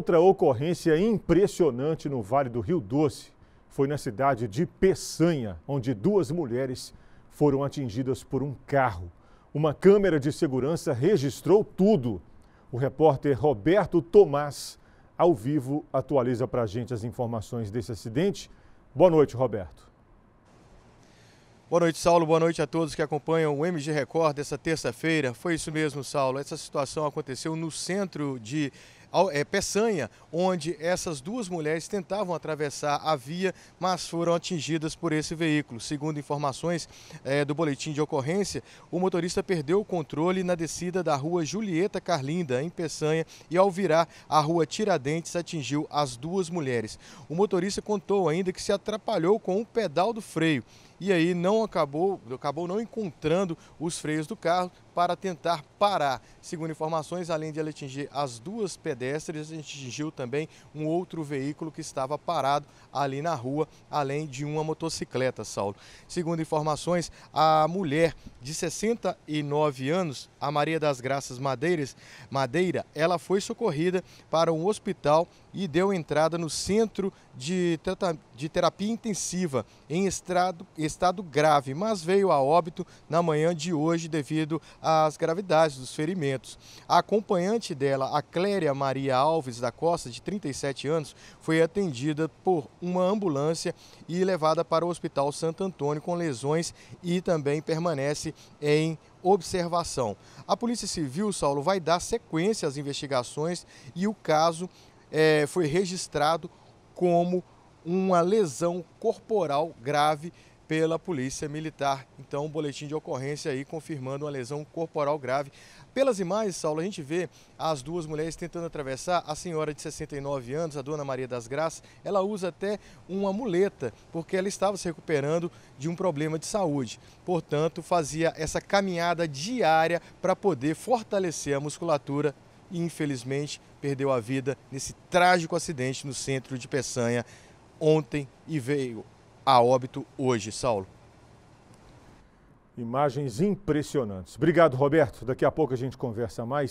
outra ocorrência impressionante no Vale do Rio Doce foi na cidade de Peçanha, onde duas mulheres foram atingidas por um carro. Uma câmera de segurança registrou tudo. O repórter Roberto Tomás, ao vivo, atualiza para a gente as informações desse acidente. Boa noite, Roberto. Boa noite, Saulo. Boa noite a todos que acompanham o MG Record dessa terça-feira. Foi isso mesmo, Saulo. Essa situação aconteceu no centro de é, Peçanha, onde essas duas mulheres tentavam atravessar a via, mas foram atingidas por esse veículo. Segundo informações é, do boletim de ocorrência, o motorista perdeu o controle na descida da rua Julieta Carlinda, em Peçanha, e ao virar a rua Tiradentes atingiu as duas mulheres. O motorista contou ainda que se atrapalhou com o pedal do freio e aí não acabou, acabou não encontrando os freios do carro para tentar parar. Segundo informações, além de ele atingir as duas pedestres, atingiu também um outro veículo que estava parado ali na rua, além de uma motocicleta, Saulo. Segundo informações, a mulher de 69 anos, a Maria das Graças Madeiras, Madeira, ela foi socorrida para um hospital e deu entrada no centro de, de terapia intensiva em estado, estado grave, mas veio a óbito na manhã de hoje devido às gravidades dos ferimentos. A acompanhante dela, a Cléria Maria Alves da Costa, de 37 anos, foi atendida por uma ambulância e levada para o Hospital Santo Antônio com lesões e também permanece em observação. A Polícia Civil, Saulo, vai dar sequência às investigações e o caso é, foi registrado como uma lesão corporal grave pela Polícia Militar. Então, um boletim de ocorrência aí confirmando uma lesão corporal grave. Pelas imagens, Saulo, a gente vê as duas mulheres tentando atravessar. A senhora de 69 anos, a dona Maria das Graças, ela usa até uma muleta, porque ela estava se recuperando de um problema de saúde. Portanto, fazia essa caminhada diária para poder fortalecer a musculatura e, infelizmente, perdeu a vida nesse trágico acidente no centro de Peçanha ontem e veio a óbito hoje, Saulo. Imagens impressionantes. Obrigado, Roberto. Daqui a pouco a gente conversa mais.